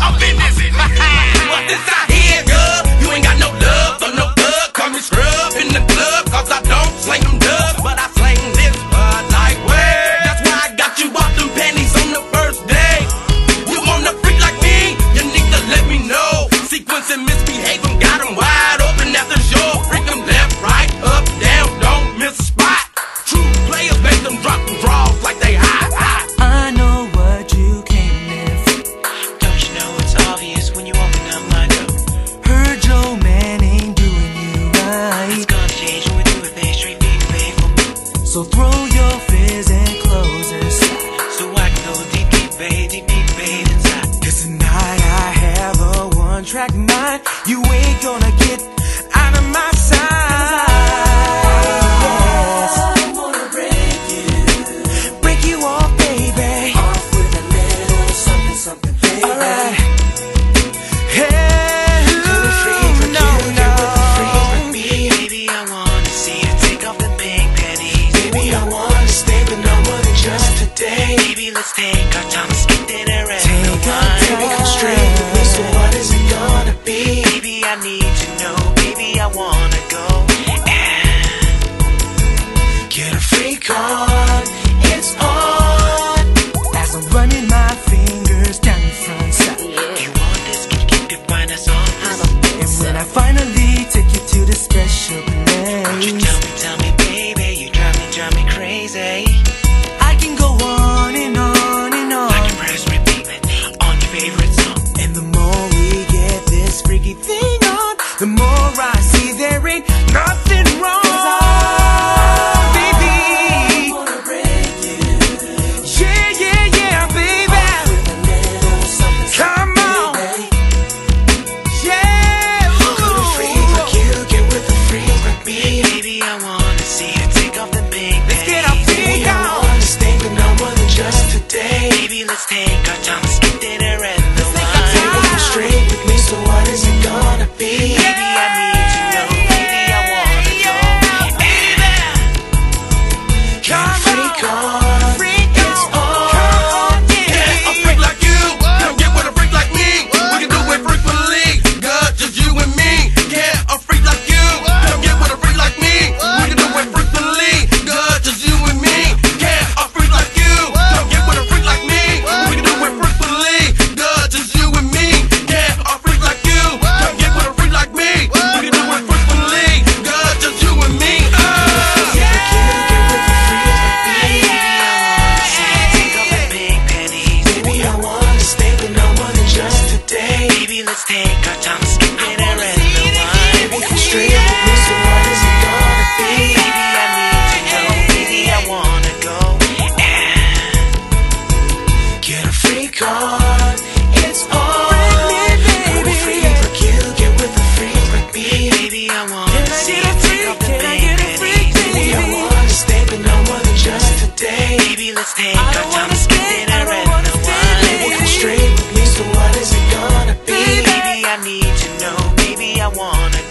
I'm in this. what is I hear? through your fears and close So I can go deep, deep, baby, deep, deep inside. Tonight I have a one-track mind You ain't gonna get take our time skip dinner and take rewind. Take our straight with me, so what is it gonna be? Baby, I need to know, baby, I wanna go and get a free call. favorite. Thomas dipped in. The wine. Straight with me, so what is it gonna be? Baby, I. take our time skipping and rewind. Straight up with me, so what is it gonna be? Baby, I to. Baby, I wanna get a free card. It's all. Baby, let's take I our time. wanna